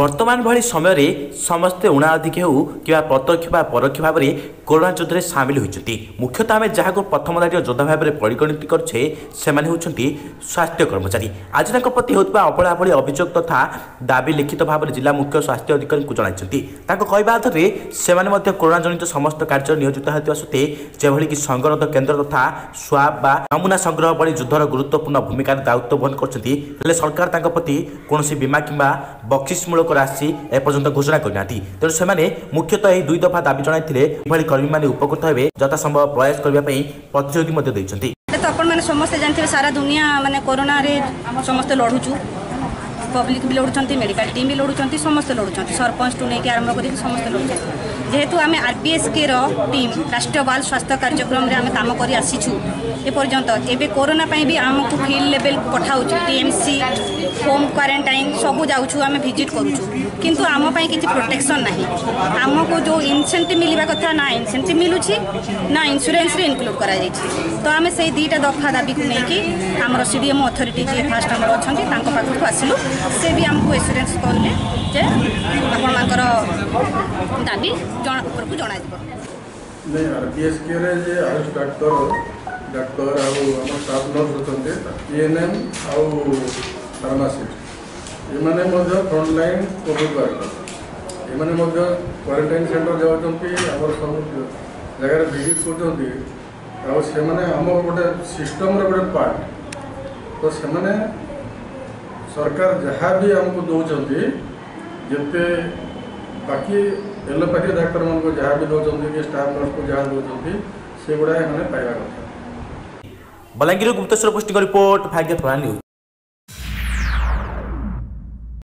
বর্তমান ভি সময়ে সমস্তে উণাধিক হেউ কিংবা প্রত্যক্ষ বা পরোক্ষ ভাবে করোনা যুদ্ধে সামিল হয়েছেন মুখ্যত আমি যা প্রথম দাঁড়িয়ে যোদ্ধা ভাবে পরিগণিত করছে সে হচ্ছেন স্বাস্থ্য কর্মচারী আজ তাঁর প্রতি হওয়া অবহেলা ভি অভিযোগ তথা দাবি লিখিত ভাবে জেলা মুখ্য স্বাস্থ্য অধিকারী জনাইছেন তাঁর কহা আধারে সে করোনা জনিত সমস্ত কার্য নিয়োজিত হওয়া সত্ত্বে যেভাবে কি সংগরদ কেন্দ্র তথা সোয়াব বা নমুনা সংগ্রহ ভি যুদ্ধর গুরুত্বপূর্ণ ভূমিকার দায়িত্ব বহন করছেন হলে সরকার তাঁর প্রতি কোণী বিমা কিংবা বক্সিসমূলক করাশি এপর্যন্ত ঘোষণা করিনা তেমন সে মুখ্যতঃ এই দুই দফা দাবি জনাইলে এভাবে কর্মী মানে উপকৃত হবে যথাসম্ভব প্রয়াস করা প্রতিশ্রুতি দিয়েছেন আপনার সমস্তে জানি সারা দুনিয়া মানে করোনার সমস্ত লড়ুছু ପବ୍ଲିକ ବି ଲଢ଼ୁଛନ୍ତି ମେଡ଼ିକାଲ ଟିମ୍ ବି ଲଢ଼ୁଛନ୍ତି ସମସ୍ତେ ଲଢ଼ୁଛନ୍ତି ସରପଞ୍ଚଠୁ ନେଇକି ଆରମ୍ଭ କରିକି ସମସ୍ତେ ଲଢ଼ୁଛନ୍ତି ଯେହେତୁ ଆମେ ଆର୍ବିଏସ୍କେର ଟିମ୍ ରାଷ୍ଟ୍ରୀୟ ବାଲ ସ୍ୱାସ୍ଥ୍ୟ କାର୍ଯ୍ୟକ୍ରମରେ ଆମେ କାମ କରି ଆସିଛୁ ଏପର୍ଯ୍ୟନ୍ତ ଏବେ କୋରୋନା ପାଇଁ ବି ଆମକୁ ଫିଲ୍ଡ ଲେଭେଲ ପଠାଉଛୁ ଟିଏମ୍ସି ହୋମ୍ କ୍ୱାରେଣ୍ଟାଇନ୍ ସବୁ ଯାଉଛୁ ଆମେ ଭିଜିଟ୍ କରୁଛୁ କିନ୍ତୁ ଆମ ପାଇଁ କିଛି ପ୍ରୋଟେକ୍ସନ୍ ନାହିଁ ଆମକୁ ଯେଉଁ ଇନ୍ସେଣ୍ଟିଭ୍ ମିଳିବା କଥା ନା ଇନ୍ସେଣ୍ଟିଭ୍ ମିଳୁଛି ନା ଇନ୍ସୁରାନ୍ସରେ ଇନକ୍ଲୁଡ଼ କରାଯାଇଛି ତ ଆମେ ସେଇ ଦୁଇଟା ଦଫା ଦାବିକୁ ନେଇକି ଆମର ସିଡିଏମ୍ ଅଥରିଟି ଯିଏ ଫାଷ୍ଟ ଆମର ଅଛନ୍ତି ତାଙ୍କ ପାଖକୁ ଆସିଲୁ ସେ ବି ଆମକୁ ଏସୁରାନ୍ସ କହିଲେ ଯେ ଆପଣମାନଙ୍କର ଦାବି ଉପରକୁ ଜଣାଯିବ ନାଇଁ ଆର୍ପିଏସ୍କେରେ ଯେ ଆୟୁଷ ଡାକ୍ତର ଡାକ୍ତର ଆଉ ଆମ ଷ୍ଟାଫ୍ ନର୍ସ ଅଛନ୍ତି ପିଏନ୍ଏମ୍ ଆଉ ଫାର୍ମାସିଷ୍ଟ ଏମାନେ ମଧ୍ୟ ଫ୍ରଣ୍ଟଲାଇନ୍ କୋଭିଡ୍ ୱାର୍କର ଏମାନେ ମଧ୍ୟ କ୍ୱାରେଣ୍ଟାଇନ୍ ସେଣ୍ଟର ଯାଉଛନ୍ତି ଆମର ସବୁ ଜାଗାରେ ଭିଜିଟ୍ କରୁଛନ୍ତି ଆଉ ସେମାନେ ଆମ ଗୋଟେ ସିଷ୍ଟମ୍ର ଗୋଟେ ପାର୍ଟ ତ ସେମାନେ सरकार जहाँ भी आमको दौरान जिते बाकी एलोपैथिक डाक्टर मान को जहाँ भी दौरान कि स्टाफ नर्स को जहाँ दौरान से गुड़ा मैंने पाइबा कथा बलांगीर गुप्तेश्वर पुष्टि रिपोर्ट भाग्य प्रणाली